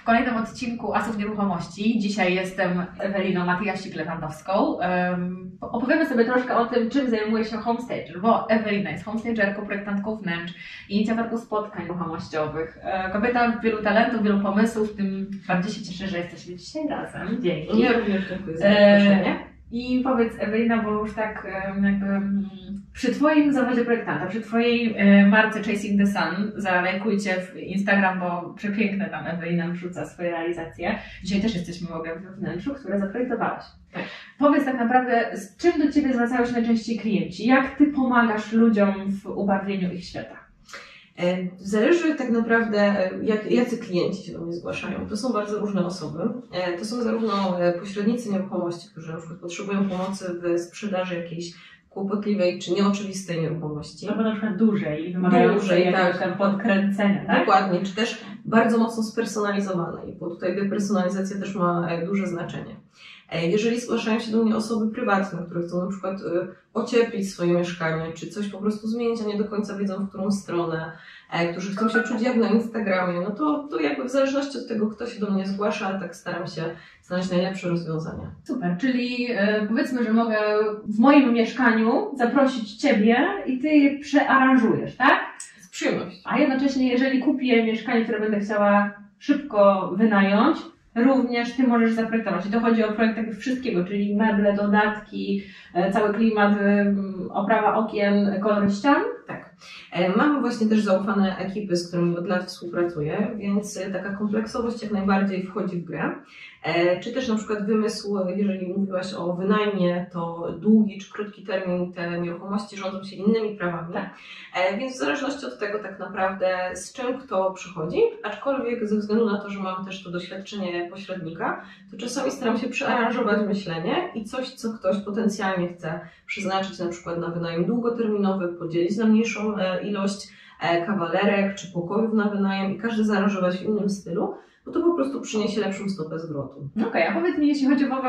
W kolejnym odcinku Asów Nieruchomości. Dzisiaj jestem Eweliną Matijasik-Lewandowską. Um, opowiemy sobie troszkę o tym, czym zajmuje się homestager, bo Ewelina jest homestagerką, projektantką wnętrz, inicjatorką spotkań nieruchomościowych. E, kobieta wielu talentów, wielu pomysłów, tym bardziej się cieszę, że jesteśmy dzisiaj razem. Dzięki. Ja również dziękuję za zaproszenie. I powiedz Ewelina, bo już tak jakby przy Twoim zawodzie projektanta, przy Twojej e, marce Chasing the Sun, zalajkujcie w Instagram, bo przepiękne tam Ewelina wrzuca swoje realizacje. Dzisiaj też jesteśmy ogóle we wnętrzu, które zaprojektowałaś. Tak. Powiedz tak naprawdę, z czym do Ciebie zwracają się najczęściej klienci? Jak Ty pomagasz ludziom w ubarwieniu ich świata? E, zależy tak naprawdę, e, jak, jacy klienci się do mnie zgłaszają. To są bardzo różne osoby. E, to są zarówno pośrednicy nieruchomości, którzy na przykład potrzebują pomocy w sprzedaży jakiejś kłopotliwej czy nieoczywistej nieruchomości. Albo na przykład dużej i wymagają dużej, tak. podkręcenia, tak? Dokładnie, czy też bardzo mocno spersonalizowanej, bo tutaj depersonalizacja też ma duże znaczenie. Jeżeli zgłaszają się do mnie osoby prywatne, które chcą na przykład ocieplić swoje mieszkanie, czy coś po prostu zmienić, a nie do końca wiedzą, w którą stronę, e, którzy chcą się czuć jak na Instagramie, no to, to jakby w zależności od tego, kto się do mnie zgłasza, tak staram się znaleźć najlepsze rozwiązania. Super, czyli e, powiedzmy, że mogę w moim mieszkaniu zaprosić Ciebie i Ty je przearanżujesz, tak? Z przyjemnością. A jednocześnie, jeżeli kupię mieszkanie, które będę chciała szybko wynająć, również Ty możesz zaprojektować. I to chodzi o projekt tak wszystkiego, czyli meble, dodatki, e, cały klimat, oprawa okien, kolory ścian. Tak. E, mamy właśnie też zaufane ekipy, z którymi od lat współpracuję, więc taka kompleksowość jak najbardziej wchodzi w grę. E, czy też na przykład wymysł, jeżeli mówiłaś o wynajmie, to długi czy krótki termin te nieruchomości rządzą się innymi prawami. Tak. E, więc w zależności od tego tak naprawdę z czym kto przychodzi, aczkolwiek ze względu na to, że mam też to doświadczenie pośrednika, to czasami staram się przearanżować myślenie i coś, co ktoś potencjalnie chce przeznaczyć na przykład na wynajem długoterminowy, podzielić na mniejszą e, ilość kawalerek czy pokojów na wynajem i każdy zaaranżować w innym stylu, bo to po prostu przyniesie lepszą stopę zwrotu. Okej, okay, a powiedz mi, jeśli chodzi o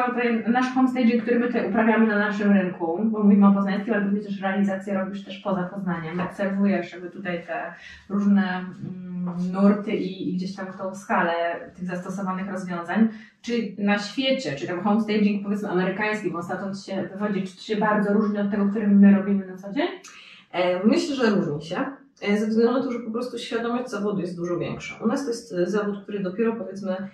nasz homestaging, który my tutaj uprawiamy na naszym rynku, bo mówimy o poznańskim, ale pewnie też realizację robisz też poza Poznaniem, tak. obserwujesz jakby tutaj te różne mm, nurty i, i, gdzieś tam tą skalę tych zastosowanych rozwiązań. Czy na świecie, czy ten homestaging powiedzmy amerykański, bo stamtąd się wywodzi, czy to się bardzo różni od tego, który my robimy na co dzień? E, myślę, że różni się. E, ze względu na to, że po prostu świadomość zawodu jest dużo większa. U nas to jest e, zawód, który dopiero powiedzmy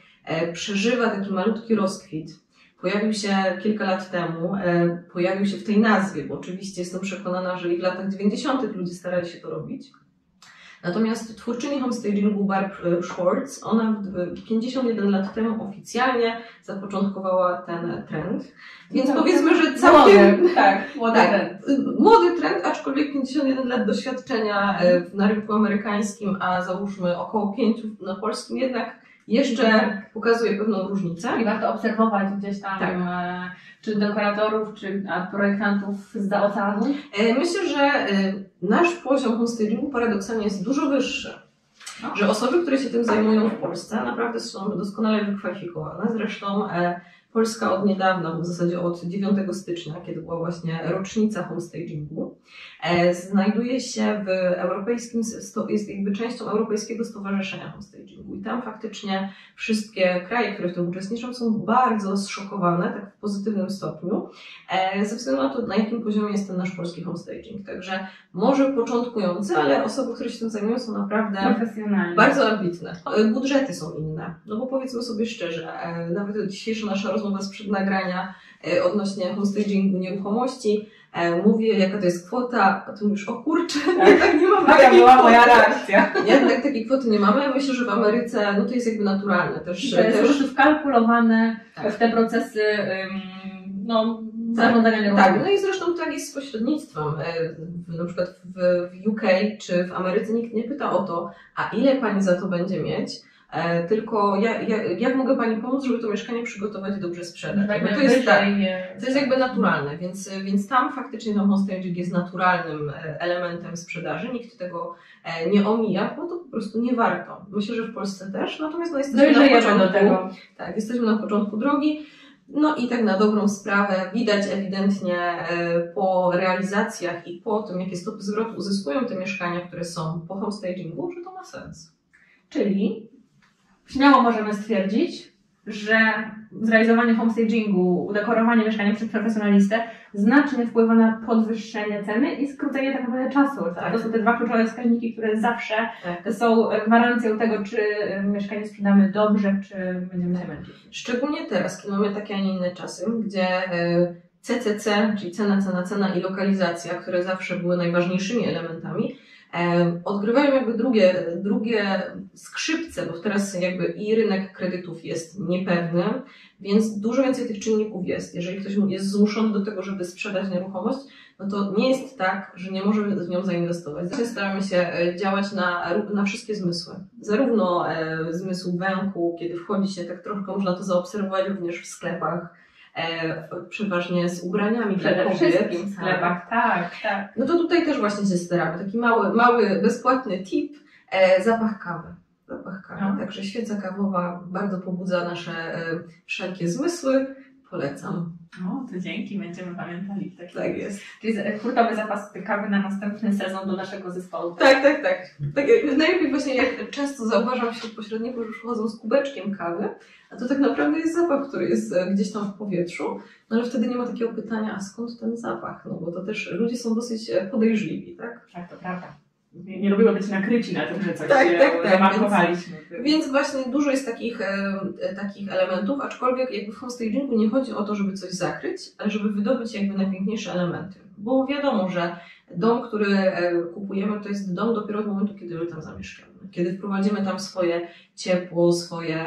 przeżywa taki malutki rozkwit. Pojawił się kilka lat temu, pojawił się w tej nazwie, bo oczywiście jestem przekonana, że i w latach 90. ludzie starali się to robić. Natomiast twórczyni homestagingu Barb Schwartz, ona 51 lat temu oficjalnie zapoczątkowała ten trend. Więc no, powiedzmy, że całkiem... Młody, tak, młody tak, trend. Młody trend, aczkolwiek 51 lat doświadczenia e, na rynku amerykańskim, a załóżmy około 5 na polskim, jednak jeszcze tak. pokazuje pewną różnicę. I warto obserwować gdzieś tam tak. E, czy dekoratorów, czy projektantów z oceanu? E, myślę, że nasz poziom homestagingu paradoksalnie jest dużo wyższy. No. Że osoby, które się tym zajmują w Polsce naprawdę są doskonale wykwalifikowane. Zresztą Polska od niedawna, w zasadzie od 9 stycznia, kiedy była właśnie rocznica homestagingu, e, znajduje się w europejskim, jest jakby częścią Europejskiego Stowarzyszenia Homestagingu i tam faktycznie wszystkie kraje, które w tym uczestniczą są bardzo zszokowane, tak w pozytywnym stopniu, e, ze względu na to, na jakim poziomie jest ten nasz polski homestaging. Także może początkujący, ale osoby, które się tym zajmują są naprawdę bardzo ambitne. E, budżety są inne, no bo powiedzmy sobie szczerze, nawet dzisiejsza nasza rozmowa rozmowę sprzed nagrania e, odnośnie homestagingu nieruchomości. E, mówię, jaka to jest kwota, a tu już o kurczę, tak. jednak nie mamy Taka była kwoty. moja reakcja. Jednak takiej kwoty nie mamy. Myślę, że w Ameryce no to jest jakby naturalne. Też, to jest też... wkalkulowane tak. w te procesy no, zarządzania nieruchomości. Tak, no i zresztą tak jest z pośrednictwem. E, na przykład w UK czy w Ameryce nikt nie pyta o to, a ile pani za to będzie mieć, tylko jak, jak, jak mogę Pani pomóc, żeby to mieszkanie przygotować i dobrze sprzedać? Tak, to, jest, tak, to jest jakby naturalne, więc, więc tam faktycznie ten hostaging jest naturalnym e, elementem sprzedaży. Nikt tego e, nie omija, bo to po prostu nie warto. Myślę, że w Polsce też, natomiast no jesteśmy na początku, do tego. Tak, jesteśmy na początku drogi. No i tak na dobrą sprawę widać ewidentnie po realizacjach i po tym, jakie stopy zwrotu uzyskują te mieszkania, które są po homestagingu, że to ma sens. Czyli śmiało możemy stwierdzić, że zrealizowanie homestagingu, udekorowanie mieszkania przez profesjonalistę znacznie wpływa na podwyższenie ceny i skrócenie tak naprawdę czasu. Tak. To są te dwa kluczowe wskaźniki, które zawsze tak. są gwarancją tego, czy mieszkanie sprzedamy dobrze, czy będziemy się męczyć. Szczególnie teraz, kiedy mamy takie, a nie inne czasy, gdzie CCC, e, czyli cena, cena, cena i lokalizacja, które zawsze były najważniejszymi elementami, odgrywają jakby drugie, drugie skrzypce, bo teraz jakby i rynek kredytów jest niepewny, więc dużo więcej tych czynników jest. Jeżeli ktoś jest zmuszony do tego, żeby sprzedać nieruchomość, no to nie jest tak, że nie może w nią zainwestować. Zawsze staramy się e, działać na, na wszystkie zmysły. Zarówno e, zmysł węchu, kiedy wchodzi się, tak troszkę można to zaobserwować również w sklepach, przeważnie z ubraniami Przede dla kobiet. w sklepach, tak, tak. No to tutaj też właśnie się staramy. Taki mały, mały bezpłatny tip, e, zapach kawy. Zapach kawy. No. Także świeca kawowa bardzo pobudza nasze e, wszelkie zmysły. Polecam. O, to dzięki, będziemy pamiętali. Tak, tak jest. Czyli hurtowy zapas kawy na następny sezon do naszego zespołu. Tak, tak, tak. tak najlepiej właśnie, jak często zauważam wśród pośredników, że już chodzą z kubeczkiem kawy, a to tak naprawdę jest zapach, który jest e, gdzieś tam w powietrzu, no ale wtedy nie ma takiego pytania, a skąd ten zapach? No bo to też ludzie są dosyć e, podejrzliwi, tak? Tak, to prawda nie, nie lubimy być nakryci na tym, że coś tak, tak, tak. zamarkowaliśmy. Więc, więc, właśnie dużo jest takich, e, takich elementów, aczkolwiek jakby w homestagingu nie chodzi o to, żeby coś zakryć, ale żeby wydobyć jakby najpiękniejsze elementy. Bo wiadomo, że dom, który e, kupujemy, to jest dom dopiero od momentu, kiedy my tam zamieszkamy. Kiedy wprowadzimy tam swoje ciepło, swoje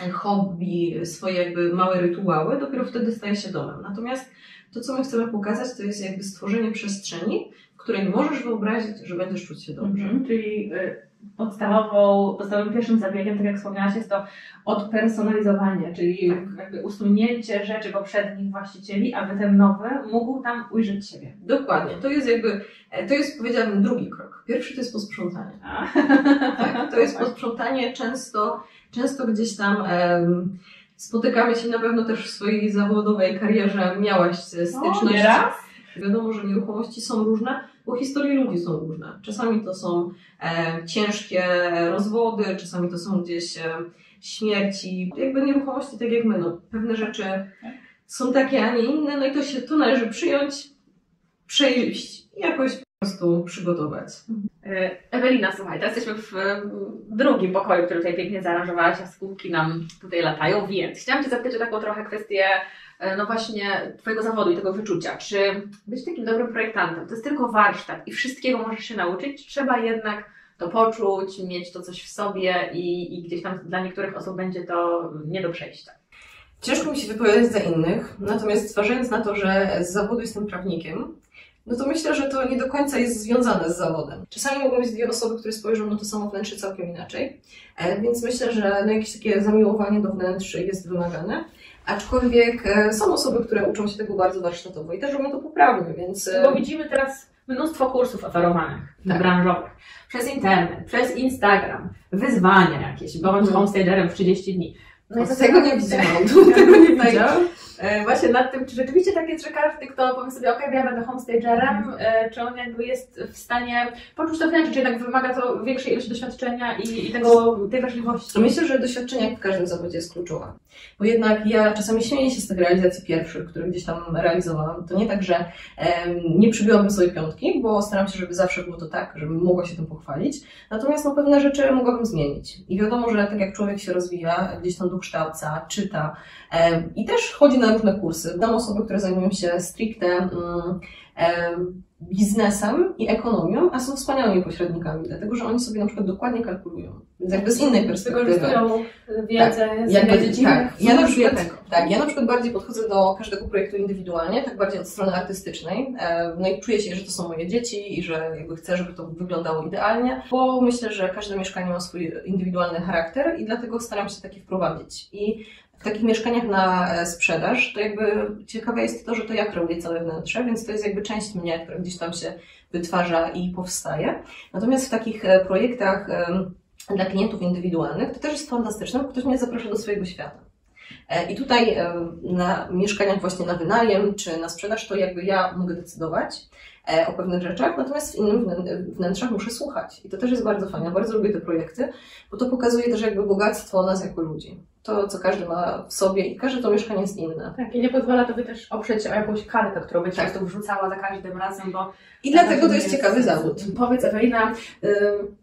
e, hobby, swoje jakby małe rytuały, dopiero wtedy staje się domem. Natomiast to, co my chcemy pokazać, to jest jakby stworzenie przestrzeni, której możesz wyobrazić, że będziesz czuć się dobrze. Mhm, czyli y, podstawową, podstawowym pierwszym zabiegiem, tak jak wspomniałaś, jest to odpersonalizowanie, czyli jakby usunięcie rzeczy poprzednich właścicieli, aby ten nowy mógł tam ujrzeć siebie. Dokładnie. To jest jakby, e, to jest powiedziałabym drugi krok. Pierwszy to jest posprzątanie. Tak, to jest posprzątanie często, często gdzieś tam um, spotykamy się na pewno też w swojej zawodowej karierze, miałaś styczność. O, nie raz? Wiadomo, że nieruchomości są różne, bo historie ludzi są różne. Czasami to są e, ciężkie rozwody, czasami to są gdzieś e, śmierci. Jakby nieruchomości, tak jak my, no, pewne rzeczy są takie, a nie inne, no i to się to należy przyjąć, przejść i jakoś prostu przygotować. E, Ewelina, słuchaj, teraz jesteśmy w drugim pokoju, który tutaj pięknie zaaranżowałaś, a skórki nam tutaj latają, więc chciałam Cię zapytać o taką trochę kwestię E, no właśnie Twojego zawodu i tego wyczucia. Czy być takim dobrym projektantem to jest tylko warsztat i wszystkiego możesz się nauczyć? Trzeba jednak to poczuć, mieć to coś w sobie i, i gdzieś tam dla niektórych osób będzie to nie do przejścia. Ciężko mi się wypowiadać za innych, natomiast zważając na to, że z zawodu jestem prawnikiem, no to myślę, że to nie do końca jest związane z zawodem. Czasami mogą być dwie osoby, które spojrzą na to samo wnętrze całkiem inaczej, e, więc myślę, że no jakieś takie zamiłowanie do wnętrzy jest wymagane. Aczkolwiek e, są osoby, które uczą się tego bardzo warsztatowo i też robią to poprawnie, więc... E, Bo widzimy teraz mnóstwo kursów oferowanych, tak. branżowych. Przez internet, przez Instagram, wyzwania jakieś, bądź mhm. homestagerem w 30 dni. No i tego nie widziałam. tego nie widziałam. E, właśnie nad tym, czy rzeczywiście tak jest, że każdy, kto powie sobie, ok, ja będę homestagerem, e, czy on jakby jest w stanie poczuć to wnętrze, czy jednak wymaga to większej ilości doświadczenia i, i tego, tej wrażliwości? Myślę, że doświadczenie w każdym zawodzie jest kluczowe. Bo jednak ja czasami śmieję się z tych realizacji pierwszych, które gdzieś tam realizowałam. To nie tak, że nie przybiłabym sobie piątki, bo staram się, żeby zawsze było to tak, żebym mogła się tym pochwalić. Natomiast no, pewne rzeczy mogłabym zmienić. I wiadomo, że tak jak człowiek się rozwija, gdzieś tam dokształca, czyta i też chodzi na różne kursy. Znam osoby, które zajmują się stricte mm, biznesem i ekonomią, a są wspaniałymi pośrednikami, dlatego że oni sobie na przykład dokładnie kalkulują. Więc jakby z innej perspektywy. Wykorzystują wiedzę tak, z jakby, tak, ja na przykład, tak, ja na przykład bardziej podchodzę do każdego projektu indywidualnie, tak bardziej od strony artystycznej. No i czuję się, że to są moje dzieci i że jakby chcę, żeby to wyglądało idealnie, bo myślę, że każde mieszkanie ma swój indywidualny charakter i dlatego staram się taki wprowadzić. I w takich mieszkaniach na e, sprzedaż, to jakby ciekawe jest to, że to ja kreuję całe wnętrze, więc to jest jakby część mnie, która gdzieś tam się wytwarza i powstaje. Natomiast w takich e, projektach dla klientów indywidualnych to też jest fantastyczne, bo ktoś mnie zaprasza do swojego świata. E, I tutaj na mieszkaniach właśnie na wynajem czy na sprzedaż to jakby ja mogę decydować. E, o pewnych rzeczach, natomiast w innym wnętrzach muszę słuchać. I to też jest bardzo fajne. Bardzo lubię te projekty, bo to pokazuje też jakby bogactwo nas jako ludzi to, co każdy ma w sobie i każde to mieszkanie jest inne. Tak, i nie pozwala tobie też oprzeć o jakąś kartę, którą byś tak. wrzucała za każdym razem, bo... I dlatego to jest, jest ciekawy zawód. Powiedz Ewelina,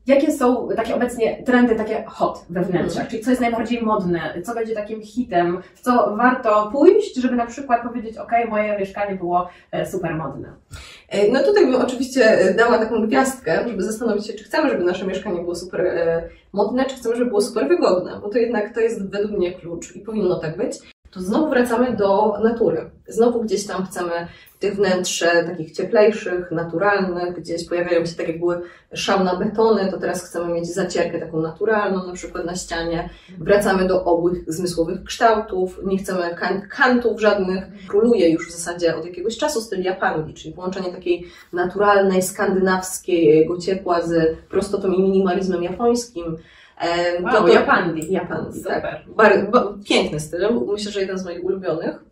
jakie są takie obecnie trendy, takie hot we wnętrzach, mhm. czyli co jest najbardziej modne, co będzie takim hitem, w co warto pójść, żeby na przykład powiedzieć, ok, moje mieszkanie było e, super modne. E, no tutaj bym oczywiście dała taką gwiazdkę, żeby zastanowić się, czy chcemy, żeby nasze mieszkanie było super e, modne, czy chcemy, żeby było super wygodne, bo to jednak to jest według mnie klucz i powinno tak być. To znowu wracamy do natury. Znowu gdzieś tam chcemy tych wnętrz takich cieplejszych, naturalnych, gdzieś pojawiają się tak jak były szamna betony, to teraz chcemy mieć zacierkę taką naturalną, na przykład na ścianie. Wracamy do obłych zmysłowych kształtów, nie chcemy kantów żadnych. Króluje już w zasadzie od jakiegoś czasu styl japandi, czyli połączenie takiej naturalnej, skandynawskiego ciepła z prostotą i minimalizmem japońskim. Wow, to, to, Japandi. Japandi, tak. Bar, piękny styl, myślę, że jeden z moich ulubionych.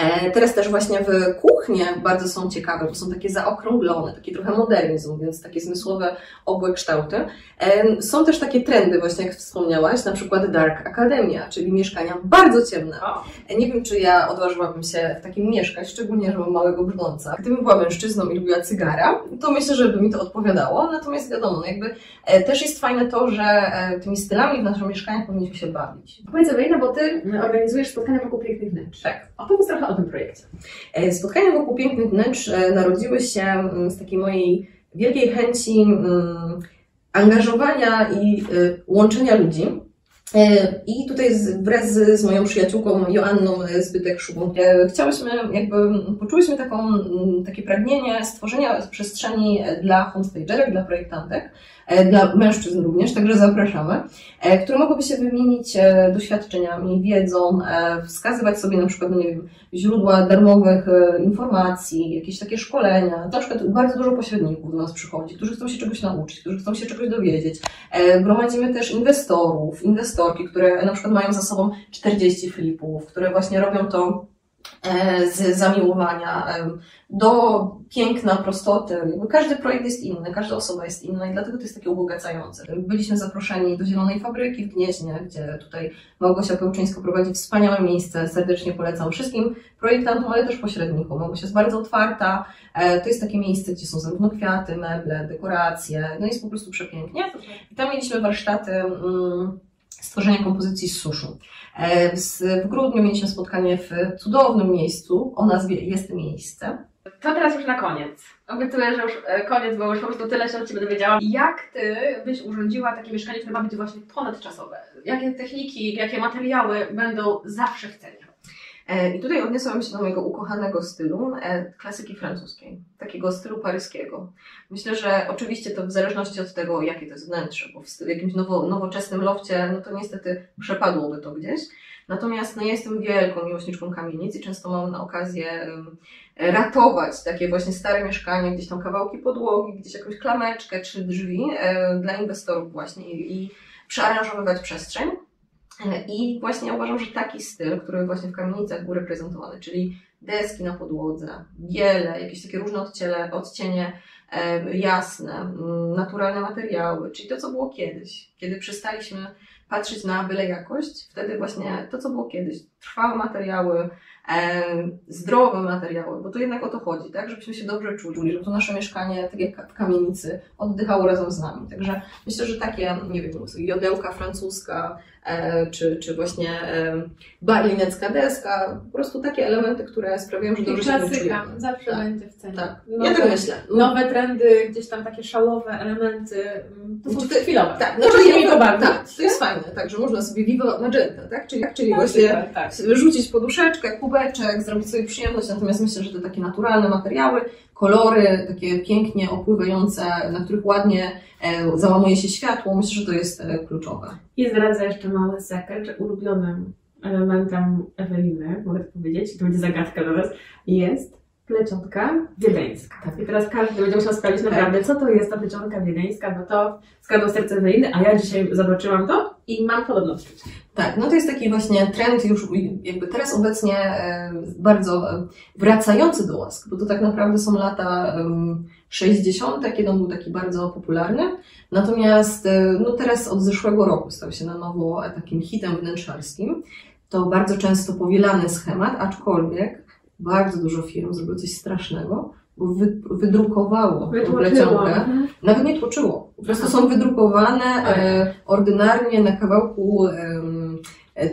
E, teraz też właśnie w kuchnie bardzo są ciekawe, bo są takie zaokrąglone, taki trochę modernizm, więc takie zmysłowe, obłe kształty. E, są też takie trendy, właśnie jak wspomniałaś, na przykład Dark Academia, czyli mieszkania bardzo ciemne. E, nie wiem, czy ja odważyłabym się w takim mieszkać, szczególnie, że mam małego brzdąca. Gdybym była mężczyzną i lubiła cygara, to myślę, że by mi to odpowiadało. Natomiast wiadomo, no jakby też jest fajne to, że tymi stylami w naszym mieszkaniu powinniśmy się bawić. Powiedz Ewelina, bo Ty organizujesz spotkania wokół pięknych wnętrz. Tak. Opowiedz trochę o tym projekcie. E, spotkania wokół pięknych wnętrz e, narodziły się mm, z takiej mojej wielkiej chęci mm, angażowania i e, łączenia ludzi. I tutaj wraz z moją przyjaciółką Joanną Zbytek-Szubą chciałyśmy, jakby poczułyśmy taką, takie pragnienie stworzenia przestrzeni dla homestagerek, dla projektantek, E, dla mężczyzn również, także zapraszamy, e, które mogłyby się wymienić e, doświadczeniami, wiedzą, wskazywać sobie na przykład, no nie wiem, źródła darmowych informacji, jakieś takie szkolenia. Na przykład bardzo dużo pośredników do nas przychodzi, którzy chcą się czegoś nauczyć, którzy chcą się czegoś dowiedzieć. Gromadzimy też inwestorów, które na przykład mają za sobą 40 flipów, które właśnie robią to z zamiłowania do piękna, prostoty. Każdy projekt jest inny, każda osoba jest inna i dlatego to jest takie ubogacające. Byliśmy zaproszeni do Zielonej Fabryki w Gnieźnie, gdzie tutaj Małgosia Pełczyńsko prowadzi wspaniałe miejsce. Serdecznie polecam wszystkim projektantom, ale też pośrednikom. Małgosia jest bardzo otwarta. E, to jest takie miejsce, gdzie są zarówno kwiaty, meble, dekoracje. No jest po prostu przepięknie. I tam mieliśmy warsztaty mm, stworzenia kompozycji z suszu. E, w grudniu mieliśmy spotkanie w cudownym miejscu o nazwie Jest miejsce. To teraz już na koniec. Obiecuję, że już e, koniec, bo już po prostu tyle się od Ciebie dowiedziałam. Jak Ty byś urządziła takie mieszkanie, które ma być właśnie ponadczasowe? Jakie techniki, jakie materiały będą zawsze w cenie? E, I tutaj odniosłam się do mojego ukochanego stylu, e, klasyki francuskiej, takiego stylu paryskiego. Myślę, że oczywiście to w zależności od tego, jakie to jest wnętrze, bo w jakimś nowo, nowoczesnym lofcie, no to niestety przepadłoby to gdzieś. Natomiast no, ja jestem wielką miłośniczką kamienic i często mam na okazję ratować takie właśnie stare mieszkania, gdzieś tam kawałki podłogi, gdzieś jakąś klameczkę czy drzwi e, dla inwestorów właśnie i, i przearanżowywać przestrzeń. E, I właśnie uważam, że taki styl, który właśnie w kamienicach był reprezentowany, czyli deski na podłodze, biele, jakieś takie różne odciele, odcienie e, jasne, naturalne materiały, czyli to, co było kiedyś, kiedy przestaliśmy patrzeć na byle jakość, wtedy właśnie to, co było kiedyś, trwałe materiały, zdrowe materiały, bo to jednak o to chodzi, tak, żebyśmy się dobrze czuli, żeby to nasze mieszkanie, tak jak w kamienicy, oddychało razem z nami. Także myślę, że takie, nie wiem, jodełka francuska, E, czy, czy właśnie e, berlinecka deska, po prostu takie elementy, które sprawiają, że dobrze się czujemy. zawsze tak. będzie w cenie. Tak. Nowe, ja tak myślę. Nowe trendy, gdzieś tam takie szałowe elementy, to są znaczy, chwilowe. Tak, no, to, jest, tak, tak, to jest fajne, tak, że można sobie vivo magenta, tak, czyli, czyli właśnie tak. rzucić poduszeczkę, kubeczek, zrobić sobie przyjemność, natomiast myślę, że te takie naturalne materiały, kolory takie pięknie opływające, na których ładnie e, załamuje się światło, myślę, że to jest e, kluczowe. I zdradzę jeszcze mały sekret, że ulubionym elementem Eweliny, mogę to powiedzieć, to będzie zagadka do Was, jest plecionka wiedeńska. Tak. I teraz każdy będzie musiał sprawdzić naprawdę, co to jest ta plecionka wiedeńska, bo to skradło serce Eweliny, a ja dzisiaj zobaczyłam to i mam podobne odczucie. Tak, no to jest taki właśnie trend już jakby teraz obecnie e, bardzo e, wracający do łask, bo to tak naprawdę są lata em, 60., kiedy on był taki bardzo popularny. Natomiast e, no teraz od zeszłego roku stał się na nowo takim hitem wnętrzarskim. To bardzo często powielany schemat, aczkolwiek bardzo dużo firm zrobiło coś strasznego, bo wy, wydrukowało plecionkę. Mhm. Nawet nie tłoczyło. Po prostu są wydrukowane e, ordynarnie na kawałku e,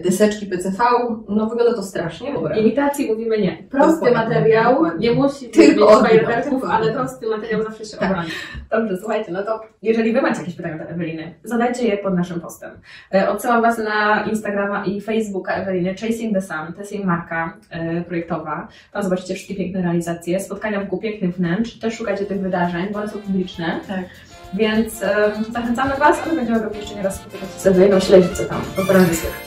deseczki PCV. No wygląda to strasznie. Dobra. Imitacji mówimy nie. Prosty Dokładnie, materiał, dokładnie. nie musi Tylko mieć fajerwerków, ale prosty materiał zawsze się Tak. obroni. Dobrze, słuchajcie, no to jeżeli Wy macie jakieś pytania do Eweliny, zadajcie je pod naszym postem. E, Odsyłam Was na Instagrama i Facebooka Eweliny, Chasing the Sun, to jest jej marka e, projektowa. Tam zobaczycie wszystkie piękne realizacje, spotkania wokół pięknych wnętrz, też szukajcie tych wydarzeń, bo one są publiczne. Tak. Więc e, zachęcamy Was, a my będziemy robić jeszcze nie raz spotykać się z Eweliną, śledzić co tam po słychać.